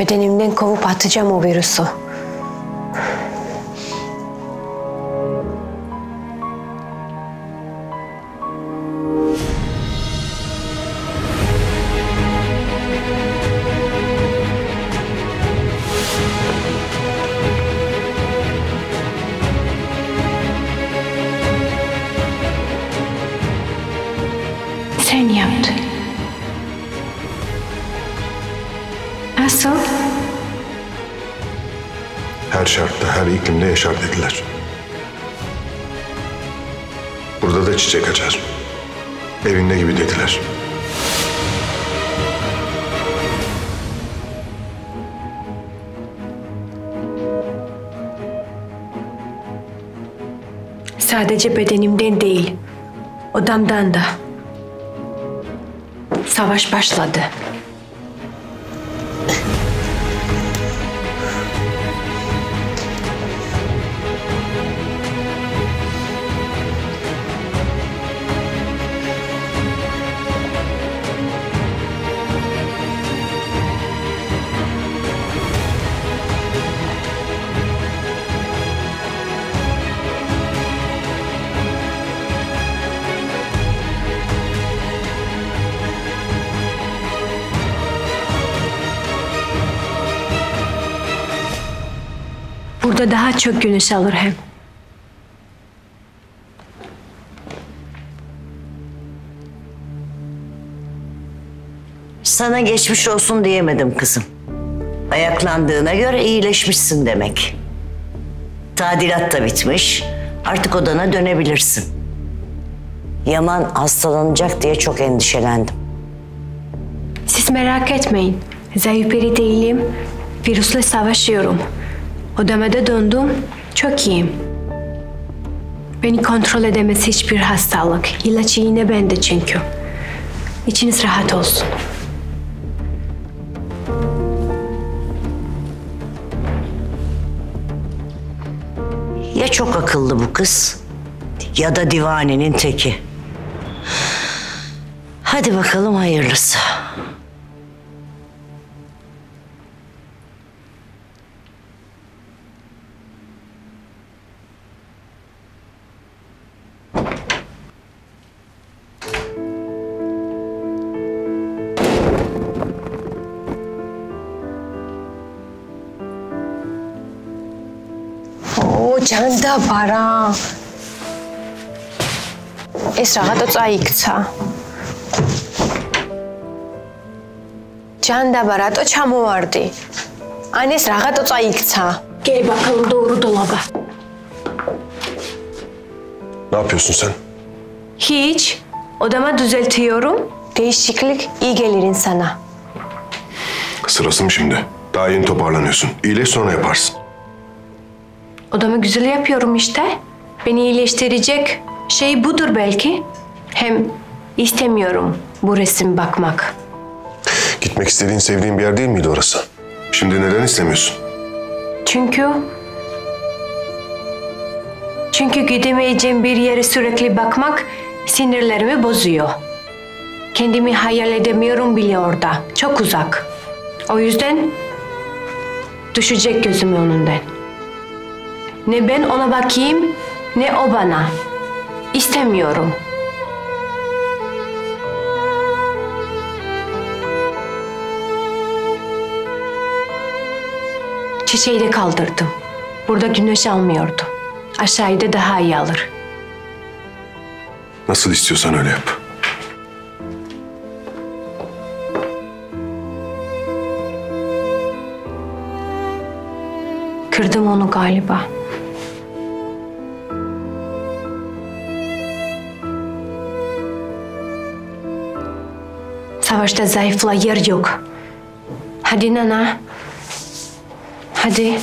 Bedenimden kovup atacağım o virüsü. Nasıl? Her şartta, her iklimde yaşar dediler. Burada da çiçek açar. Evinde gibi dediler. Sadece bedenimden değil, odamdan da. Savaş başladı. Burada daha çok güneş alır hem. Sana geçmiş olsun diyemedim kızım. Ayaklandığına göre iyileşmişsin demek. Tadilat da bitmiş. Artık odana dönebilirsin. Yaman hastalanacak diye çok endişelendim. Siz merak etmeyin. Zayıf biri değilim. Virüsle savaşıyorum. Da döndüm. Çok iyiyim. Beni kontrol edemez hiçbir hastalık. İlaç yine bende çünkü. İçiniz rahat olsun. Ya çok akıllı bu kız ya da divanenin teki. Hadi bakalım hayırlısı. ਚੱਲਦਾ ਬਾਰਾਂ ეს რაღაცა წაიქცა. ჯანდაბა რატო ჩამოვარდი? ან ეს რაღაცა წაიქცა. გება doğru dolaba. Ne yapıyorsun sen? Hiç. Odama düzeltiyorum. Değişiklik iyi gelir insana. Sırası mı şimdi? Daha yeni toparlanıyorsun. İyileş sonra yaparsın. Odamı güzel yapıyorum işte. Beni iyileştirecek şey budur belki. Hem istemiyorum bu resim bakmak. Gitmek istediğin, sevdiğin bir yer değil miydi orası? Şimdi neden istemiyorsun? Çünkü... Çünkü gidemeyeceğim bir yere sürekli bakmak sinirlerimi bozuyor. Kendimi hayal edemiyorum bile orada. Çok uzak. O yüzden düşecek gözümün önünden. Ne ben ona bakayım ne o bana. İstemiyorum. Çiçeği de kaldırdım. Burada güneş almıyordu. Aşağıda daha iyi alır. Nasıl istiyorsan öyle yap. Kırdım onu galiba. Savaşta zayıfla yok. Hadi nana. Hadi.